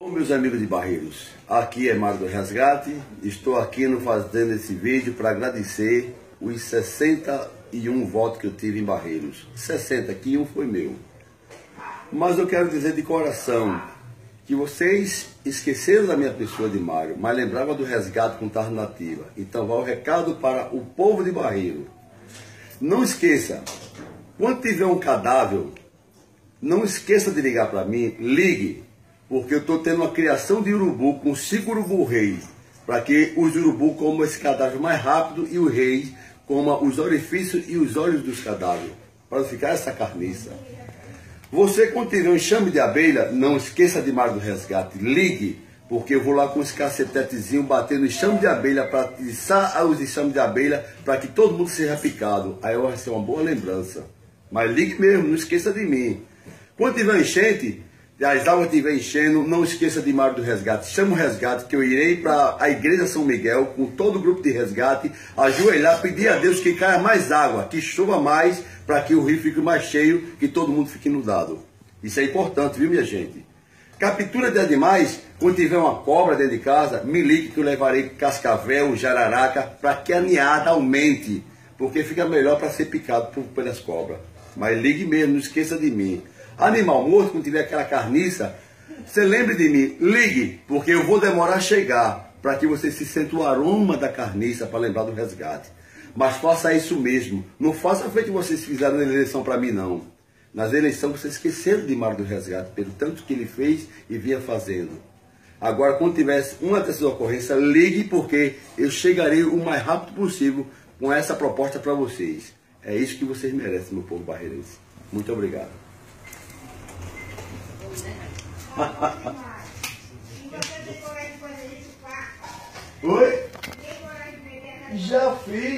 Bom, meus amigos de Barreiros, aqui é Mário do Resgate, estou aqui no fazendo esse vídeo para agradecer os 61 votos que eu tive em Barreiros. 60, que um foi meu. Mas eu quero dizer de coração que vocês esqueceram da minha pessoa de Mário, mas lembravam do resgate com alternativa. Então vai o recado para o povo de Barreiro. Não esqueça, quando tiver um cadáver, não esqueça de ligar para mim, ligue, porque eu estou tendo uma criação de urubu com cinco urubu reis, para que os urubu comam esse cadáver mais rápido e os reis comam os orifícios e os olhos dos cadáveres, para ficar essa carniça. Você, tiver um enxame de abelha, não esqueça de Mar do Resgate, ligue, porque eu vou lá com esse cacetetezinho batendo enxame de abelha para tiçar os enxames de abelha para que todo mundo seja picado. Aí vai ser uma boa lembrança. Mas ligue mesmo, não esqueça de mim. Quando tiver enchente, as águas estiver enchendo, não esqueça de Mário do Resgate. Chama o resgate, que eu irei para a Igreja São Miguel, com todo o grupo de resgate, ajoelhar, pedir a Deus que caia mais água, que chova mais, para que o rio fique mais cheio, que todo mundo fique inundado. Isso é importante, viu, minha gente? Captura de animais, quando tiver uma cobra dentro de casa, me ligue que eu levarei cascavel, jararaca, para que a ninhada aumente, porque fica melhor para ser picado por, pelas cobras. Mas ligue mesmo, não esqueça de mim. Animal morto, quando tiver aquela carniça, você lembre de mim, ligue, porque eu vou demorar a chegar, para que você se sente o aroma da carniça para lembrar do resgate. Mas faça isso mesmo. Não faça feito que vocês fizeram na eleição para mim, não. Nas eleições vocês esqueceram de Mário do Resgate, pelo tanto que ele fez e vinha fazendo. Agora, quando tivesse uma dessas ocorrências, ligue, porque eu chegarei o mais rápido possível com essa proposta para vocês. É isso que vocês merecem, meu povo barreirense. Muito obrigado. Oi? Já fiz.